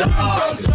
the odds.